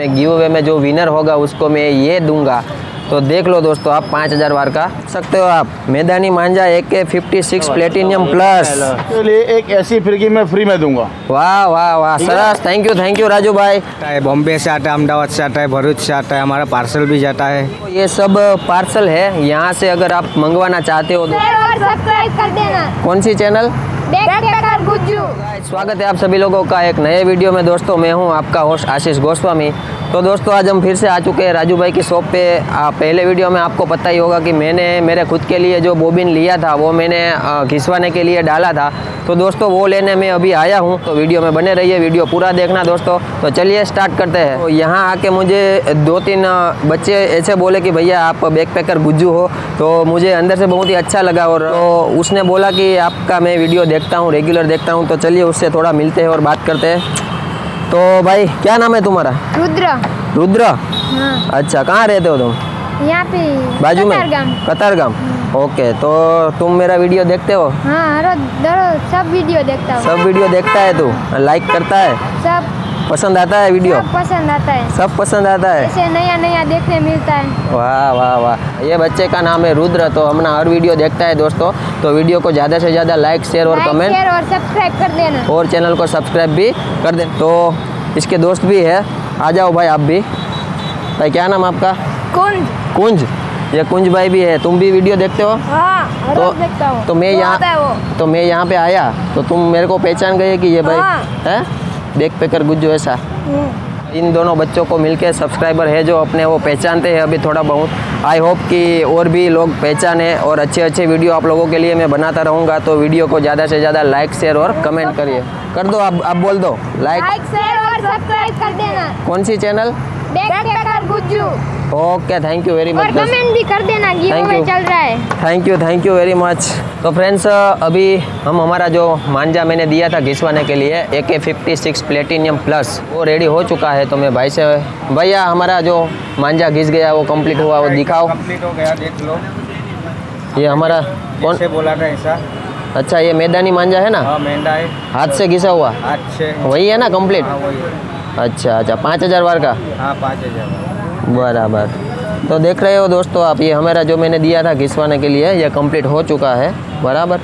मैं give away में जो विनर होगा उसको मैं ये दूँगा। तो देख लो दोस्तों आप पाँच हज़ार बार का सकते हो आप। मैदानी मांझा एक के फिफ्टी सिक्स प्लेटिनियम प्लस लिए एक ऐसी फिरकी मैं फ्री में दूँगा। वाह वाह वाह सरस। Thank you thank you Raju भाई। बॉम्बे से आता है अहमदाबाद से आता है भरूच से आता है हमारा पार्सल भी जाता है। तो ये सब पार्सल है। यहाँ से अगर आप मंगवाना चाहते हो तो शेयर और सब्सक्राइब कर देना। कौन सी चैनल स्वागत है आप सभी लोगों का एक नए वीडियो में। दोस्तों मैं हूँ आपका होस्ट आशीष गोस्वामी। तो दोस्तों आज हम फिर से आ चुके हैं राजू भाई की शॉप पे। आ, पहले वीडियो में आपको पता ही होगा कि मैंने मेरे खुद के लिए जो बोबिन लिया था वो मैंने घिसवाने के लिए डाला था। तो दोस्तों वो लेने में अभी आया हूँ। तो वीडियो में बने रहिए वीडियो पूरा देखना दोस्तों। तो चलिए स्टार्ट करते हैं। तो यहाँ आके मुझे दो तीन बच्चे ऐसे बोले कि भैया आप बैक पैकर गुज्जू हो। तो मुझे अंदर से बहुत ही अच्छा लगा और तो उसने बोला कि आपका मैं वीडियो देखता हूँ रेगुलर देखता हूँ तो चलिए उससे थोड़ा मिलते हैं और बात करते हैं। तो भाई क्या नाम है तुम्हारा? रुद्र। रुद्र? हाँ। अच्छा कहाँ रहते हो तुम? यहाँ पे बाजू में? कतार कतारगाम। ओके तो तुम मेरा वीडियो देखते हो? हाँ सब वीडियो देखता हूँ। सब वीडियो देखता है तू? लाइक करता है? सब। पसंद आता है वीडियो? सब पसंद आता है। सब पसंद आता है? ऐसे नया नया देखने मिलता है। वाह वाह वाह। ये बच्चे का नाम है रुद्र तो हमने हर वीडियो देखता है दोस्तों। तो वीडियो को ज़्यादा से ज़्यादा लाइक शेयर और कमेंट और सब्सक्राइब कर देना। और चैनल को सब्सक्राइब भी कर दें। तो इसके दोस्त भी है। आ जाओ भाई आप भी। भाई क्या नाम आपका? कौन कुंज। ये कुंज भाई भी है। तुम भी वीडियो देखते हो? हाँ तो देखता हूँ। तो मैं है यहाँ तो मैं यहाँ पे आया। तो तुम मेरे को पहचान गए कि ये भाई हाँ। बैक पैकर गुज्जू ऐसा। इन दोनों बच्चों को मिलके सब्सक्राइबर है जो अपने वो पहचानते हैं अभी थोड़ा बहुत। आई होप कि और भी लोग पहचाने और अच्छे अच्छे वीडियो आप लोगों के लिए मैं बनाता रहूँगा। तो वीडियो को ज़्यादा से ज़्यादा लाइक शेयर और कमेंट करिए। कर दो आप आप बोल दो। लाइक लाइक शेयर और सब्सक्राइब कर देना। कौन सी channel backpacker Gujju. Okay thank you very और मच कमेंट भी कर देना गिव अवे चल रहा है। Thank you thank you very much तो फ्रेंड्स अभी हम हमारा जो मांझा मैंने दिया था घिसवाने के लिए A K fifty six platinum plus वो रेडी हो चुका है। तो मैं भाई से भैया हमारा जो मांझा घिस गया वो कंप्लीट हुआ वो दिखाओ। कंप्लीट हो गया देख लो। ये हमारा कौन? जैसे बोला था ऐसा। अच्छा ये मैदानी मांझा है ना? हाँ मेंढा है। हाथ से घिसा हुआ? अच्छे वही है ना है। अच्छा अच्छा पाँच हज़ार बार का? हाँ पाँच हज़ार बराबर। तो देख रहे हो दोस्तों आप ये हमारा जो मैंने दिया था घिसवाने के लिए ये कंप्लीट हो चुका है बराबर।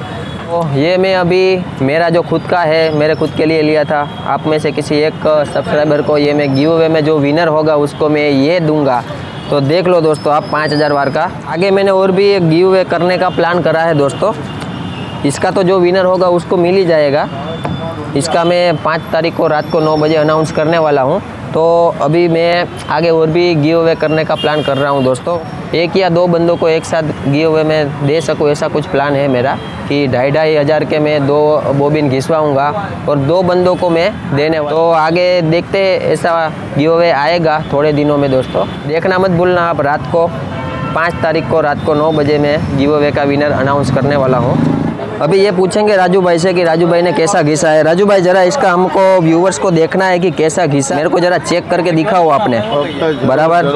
तो ये मैं अभी मेरा जो खुद का है मेरे खुद के लिए लिया था। आप में से किसी एक सब्सक्राइबर को ये मैं गिव अवे में जो विनर होगा उसको मैं ये दूँगा। तो देख लो दोस्तों आप पाँच हज़ार बार का। आगे मैंने और भी एक गिव अवे करने का प्लान करा है दोस्तों। इसका तो जो विनर होगा उसको मिल ही जाएगा। इसका मैं पाँच तारीख को रात को नौ बजे अनाउंस करने वाला हूँ। तो अभी मैं आगे और भी गिव अवे करने का प्लान कर रहा हूँ दोस्तों। एक या दो बंदों को एक साथ गिव अवे में दे सकूँ, ऐसा कुछ प्लान है मेरा कि ढाई ढाई हज़ार के मैं दो बोबिन घिसवाऊँगा और दो बंदों को मैं देने तो आगे देखते ऐसा गिव अवे आएगा थोड़े दिनों में दोस्तों। देखना मत भूलना, आप रात को पाँच तारीख को रात को नौ बजे मैं गिव अवे का विनर अनाउंस करने वाला हूँ। अभी ये पूछेंगे राजू भाई से कि राजू भाई ने कैसा घिसा है। राजू भाई जरा इसका हमको व्यूवर्स को देखना है कि कैसा घिसा मेरे को जरा चेक करके दिखाओ आपने। बराबर?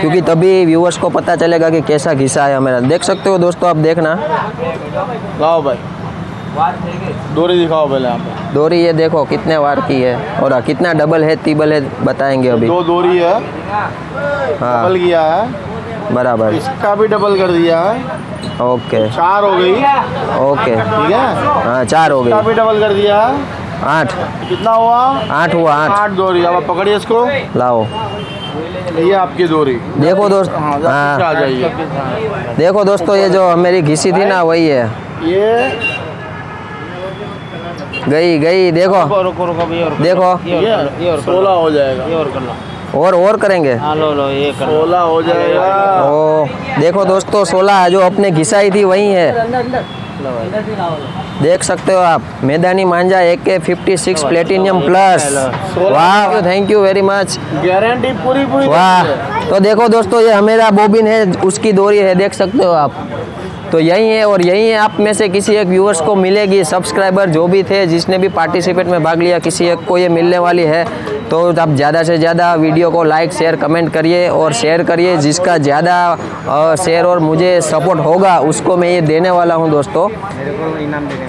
क्योंकि तभी व्यूवर्स को पता चलेगा कि कैसा घिसा है हमारा। देख सकते हो दोस्तों आप देखना। लाओ भाई। डोरी दिखाओ पहले यहाँ पे डोरी ये देखो कितने वार की है। और हाँ, कितना डबल है तीबल है बताएँगे अभी। दो डोरी है। हाँ। डबल किया है। बराबर। इसका भी डबल कर दिया है। ओके चार हो गई। ओके ठीक है? हाँ चार हो गई। भी डबल कर दिया? आठ। कितना हुआ? आठ हुआ आठ। आठ डोरी अब आप पकड़िए इसको। लाओ। ये आपकी डोरी देखो दोस्त हाँ हाँ। देखो दोस्तों ये जो मेरी घिसी थी ना वही है। ये गई गई देखो। रुको रुको रुको देखो। ये सोलह हो जाएगा। ये और कर लो। और और करेंगे? हाँ लो लो ये कर। सोलह हो जाएगा। ओ देखो दोस्तों सोलह जो अपने घिसाई थी वही है। देख सकते हो आप मैदानी मांझा एक के फिफ्टी सिक्स प्लेटिनियम प्लस वाह thank you very much guarantee पूरी पूरी वाह तो देखो दोस्तों ये हमेरा बोबिन है उसकी दोरी है देख सकते हो आप। तो यही है और यही है, आप में से किसी एक व्यूअर्स को मिलेगी सब्सक्राइबर जो भी थे, जिसने भी पार्टिसिपेट में भाग लिया, किसी एक को ये मिलने वाली है तो आप ज़्यादा से ज़्यादा वीडियो को लाइक शेयर कमेंट करिए और शेयर करिए, जिसका ज़्यादा शेयर और मुझे सपोर्ट होगा, उसको मैं ये देने वाला हूँ दोस्तों।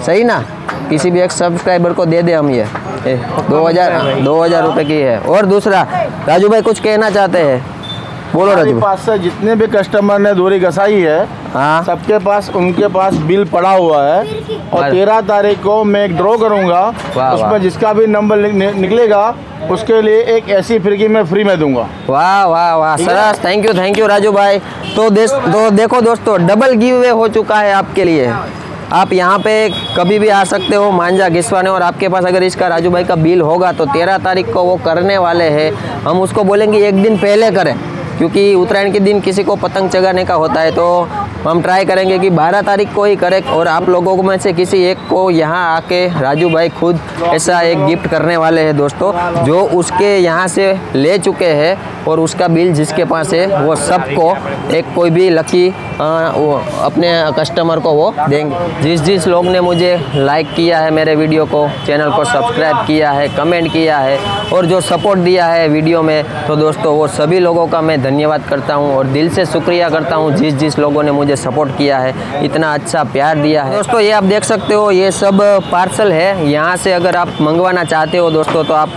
सही ना? किसी भी एक सब्सक्राइबर को दे दे हम ये। दो हज़ार दो हज़ार रुपये की है। और दूसरा, राजू भाई कुछ कहना चाहते हैं? बोलो राजू। पास से जितने भी कस्टमर ने दूरी घसाई है हाँ। सबके पास उनके पास बिल पड़ा हुआ है। और तेरह तारीख को मैं एक ड्रॉ करूँगा उसमें जिसका भी नंबर निकलेगा उसके लिए एक ऐसी फिरकी मैं फ्री में दूँगा। वाह वाह वाह सरस। Thank you thank you Raju भाई। तो देश तो देखो दोस्तों डबल गिव अवे हो चुका है आपके लिए। आप यहाँ पे कभी भी आ सकते हो मांझा घिसवाने और आपके पास अगर इसका राजू भाई का बिल होगा तो तेरह तारीख को वो करने वाले हैं। हम उसको बोलेंगे एक दिन पहले करें। क्योंकि उत्तरायण के दिन किसी को पतंग चगाने का होता है तो हम ट्राई करेंगे कि 12 तारीख को ही करें और आप लोगों में से किसी एक को यहाँ आके राजू भाई खुद ऐसा एक गिफ्ट करने वाले हैं दोस्तों, जो उसके यहाँ से ले चुके हैं और उसका बिल जिसके पास है, वो सबको एक कोई भी लकी वो अपने कस्टमर को वो देंगे। जिस जिस लोग ने मुझे लाइक किया है मेरे वीडियो को चैनल को सब्सक्राइब किया है कमेंट किया है, और जो सपोर्ट दिया है वीडियो में तो दोस्तों वो सभी लोगों का मैं धन्यवाद करता हूँ और दिल से शुक्रिया करता हूँ जिस जिस लोगों ने मुझे सपोर्ट किया है, इतना अच्छा प्यार दिया है। दोस्तों, ये आप देख सकते हो, ये सब पार्सल है। यहाँ से अगर आप मंगवाना चाहते हो दोस्तों तो आप,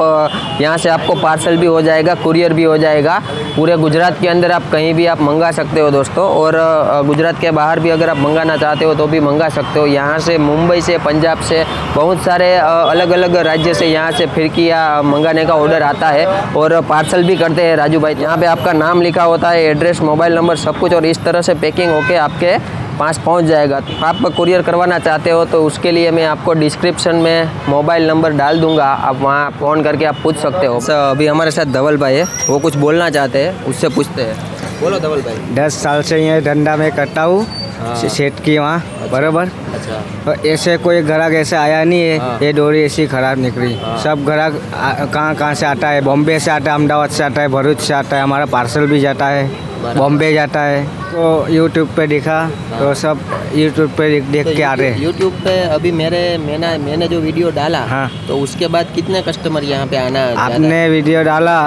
यहाँ से आपको पार्सल भी हो जाएगा कुरियर भी हो जाएगा। पूरे गुजरात के अंदर आप कहीं भी आप मंगा सकते हो दोस्तों, और गुजरात के बाहर भी अगर आप मंगाना चाहते हो तो भी मंगा सकते हो। यहाँ से मुंबई से, पंजाब से, बहुत सारे अलग अलग राज्य से यहाँ से फिरकियाँ मंगाने का ऑर्डर आता है और पार्सल भी करते हैं राजू भाई। यहाँ पे आपका नाम लिखा होता है एड्रेस मोबाइल नंबर सब कुछ और इस तरह से पैकिंग होके आपके पास पहुँच जाएगा। आप कुरियर करवाना चाहते हो तो उसके लिए मैं आपको डिस्क्रिप्शन में मोबाइल नंबर डाल दूँगा। आप वहाँ फ़ोन करके आप पूछ सकते हो। अभी हमारे साथ धवल भाई है, वो कुछ बोलना चाहते हैं, उससे पूछते हैं। बोलो धवल भाई दस साल से ये धंधा में करता हूँ हाँ। सेठ की वहाँ बराबर अच्छा ऐसे कोई ग्राहक ऐसे आया नहीं है हाँ। ये डोरी ऐसी खराब निकली हाँ। सब ग्राहक कहाँ कहाँ से आता है बॉम्बे से आता है अहमदाबाद से आता है भरूच से आता है हमारा पार्सल भी जाता है बॉम्बे जाता है तो यूट्यूब पे दिखा तो सब यूट्यूब पे देख देख के आ रहे हैं यूट्यूब पे अभी मेरे मैंने मैंने जो वीडियो डाला हाँ। तो उसके बाद कितने कस्टमर यहाँ पे आना? आपने वीडियो डाला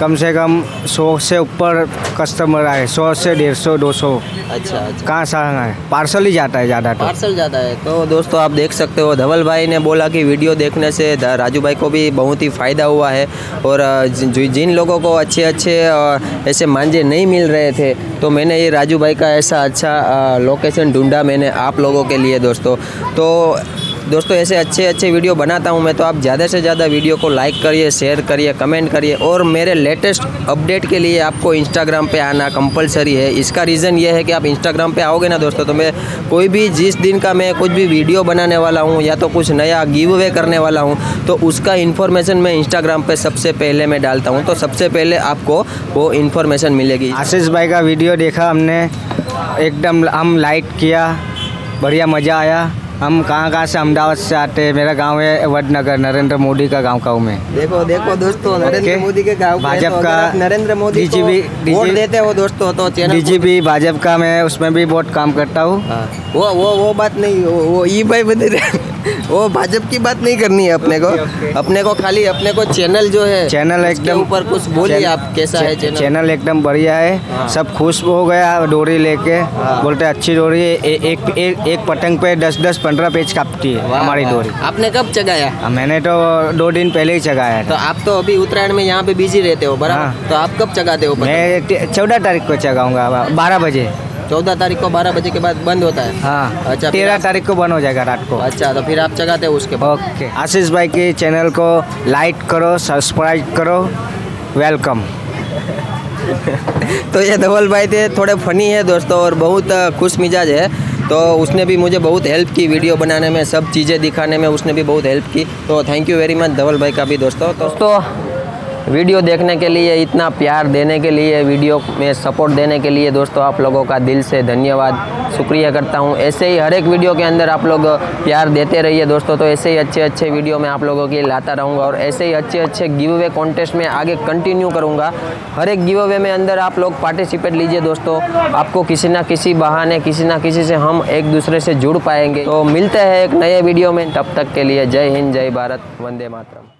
कम से कम सौ से ऊपर कस्टमर आए सौ से डेढ़ सौ दो सौ। अच्छा अच्छा। कहाँ से आए पार्सल ही जाता है ज़्यादा तो। पार्सल जाता है। तो दोस्तों आप देख सकते हो धवल भाई ने बोला कि वीडियो देखने से राजू भाई को भी बहुत ही फ़ायदा हुआ है। और जिन लोगों को अच्छे अच्छे ऐसे मांझे नहीं मिल रहे थे तो मैंने ये राजू भाई का ऐसा अच्छा लोकेशन ढूंढा मैंने आप लोगों के लिए दोस्तों। तो दोस्तों, ऐसे अच्छे अच्छे वीडियो बनाता हूँ मैं तो आप ज़्यादा से ज़्यादा वीडियो को लाइक करिए शेयर करिए कमेंट करिए और मेरे लेटेस्ट अपडेट के लिए आपको इंस्टाग्राम पे आना कंपलसरी है। इसका रीज़न ये है कि आप इंस्टाग्राम पे आओगे ना दोस्तों तो मैं कोई भी जिस दिन का मैं कुछ भी वीडियो बनाने वाला हूँ या तो कुछ नया गिव अवे करने वाला हूँ तो उसका इन्फॉर्मेशन मैं इंस्टाग्राम पर सबसे पहले मैं डालता हूँ। तो सबसे पहले आपको वो इन्फॉर्मेशन मिलेगी। आशीष भाई का वीडियो देखा हमने, एकदम हम लाइक किया, बढ़िया मज़ा आया। हम कहाँ कहाँ से अहमदाबाद से आते हैं? मेरा गाँव है वडनगर नरेंद्र मोदी का गाँव का हूँ मैं। देखो देखो दोस्तों नरेंद्र। मोदी के गाँव भाजपा का नरेंद्र मोदी डीजीपी वोट देते हो दोस्तों तो डीजीपी भाजपा का मैं उसमें भी बहुत काम करता हूँ। हाँ, वो वो वो बात नहीं वो, ई भाई बता वो भाजपा की बात नहीं करनी है अपने को। अपने को खाली अपने को चैनल जो है चैनल एकदम ऊपर कुछ बोलिए आप कैसा है चैनल। चैनल एकदम बढ़िया है। हाँ। सब खुश हो गया डोरी लेके। हाँ। बोलते अच्छी डोरी है ए, एक, एक एक पतंग पे दस दस पंद्रह पेज काटती है हमारी डोरी। आपने कब चगाया? हाँ, मैंने तो दो दिन पहले ही चगाया तो आप तो अभी उत्तरायण में यहाँ पे बिज़ी रहते हो बराबर। तो आप कब चगाते हो मैं चौदह तारीख को चगाऊँगा बारह बजे। चौदह तारीख को बारह बजे के बाद बंद होता है? हाँ अच्छा तेरह तारीख को बंद हो जाएगा रात को। अच्छा तो फिर आप चगाते हो उसके बाद। ओके। आशीष भाई के चैनल को लाइक करो सब्सक्राइब करो। वेलकम। तो ये धवल भाई थे थोड़े फनी है दोस्तों और बहुत खुश मिजाज है। तो उसने भी मुझे बहुत हेल्प की वीडियो बनाने में सब चीज़ें दिखाने में उसने भी बहुत हेल्प की। तो thank you very much Dhaval भाई का भी दोस्तों तो दोस्तों वीडियो देखने के लिए, इतना प्यार देने के लिए, वीडियो में सपोर्ट देने के लिए दोस्तों आप लोगों का दिल से धन्यवाद। शुक्रिया करता हूँ। ऐसे ही हर एक वीडियो के अंदर आप लोग प्यार देते रहिए दोस्तों। तो ऐसे ही अच्छे अच्छे वीडियो मैं आप लोगों के लाता रहूँगा और ऐसे ही अच्छे अच्छे गिव अवे कॉन्टेस्ट में आगे कंटिन्यू करूँगा। हर एक गिव अवे में अंदर आप लोग पार्टिसिपेट लीजिए दोस्तों। आपको किसी ना किसी बहाने, किसी ना किसी से हम एक दूसरे से जुड़ पाएँगे। तो मिलते हैं एक नए वीडियो में। तब तक के लिए जय हिंद, जय भारत, वंदे मातरम।